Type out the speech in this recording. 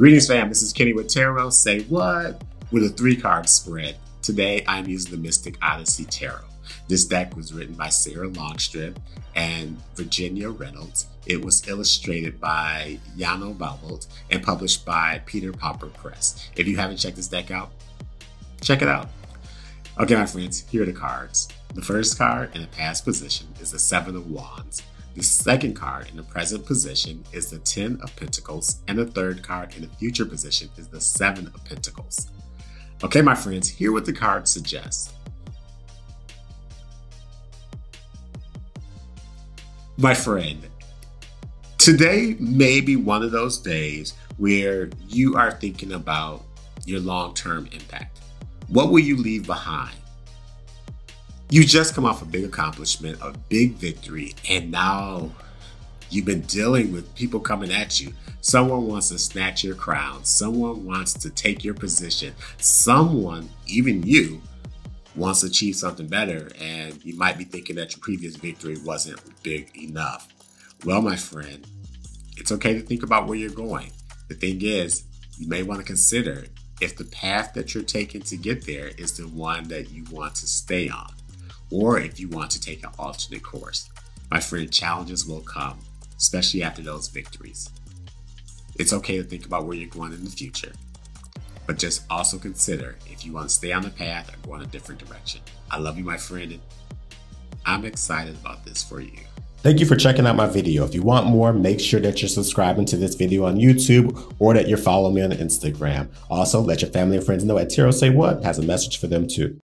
Greetings, fam. This is Kenny with Tarot. Say what? With a three card spread. Today, I'm using the Mystic Odyssey Tarot. This deck was written by Sarah Longstreth and Virginia Reynolds. It was illustrated by Yana Bolbot and published by Peter Pauper Press. If you haven't checked this deck out, check it out. Okay, my friends, here are the cards. The first card in the past position is the Seven of Wands. The second card in the present position is the Ten of Pentacles, and the third card in the future position is the Seven of Pentacles. Okay, my friends, hear what the card suggests. My friend, today may be one of those days where you are thinking about your long term impact. What will you leave behind? You just come off a big accomplishment, a big victory, and now you've been dealing with people coming at you. Someone wants to snatch your crown, someone wants to take your position, someone, even you, wants to achieve something better, and you might be thinking that your previous victory wasn't big enough. Well, my friend, it's okay to think about where you're going. The thing is, you may want to consider if the path that you're taking to get there is the one that you want to stay on or if you want to take an alternate course. My friend, challenges will come, especially after those victories. It's okay to think about where you're going in the future, but just also consider if you want to stay on the path or go in a different direction. I love you, my friend, and I'm excited about this for you. Thank you for checking out my video. If you want more, make sure that you're subscribing to this video on YouTube or that you're following me on Instagram. Also, let your family and friends know at Tarot Say What has a message for them too.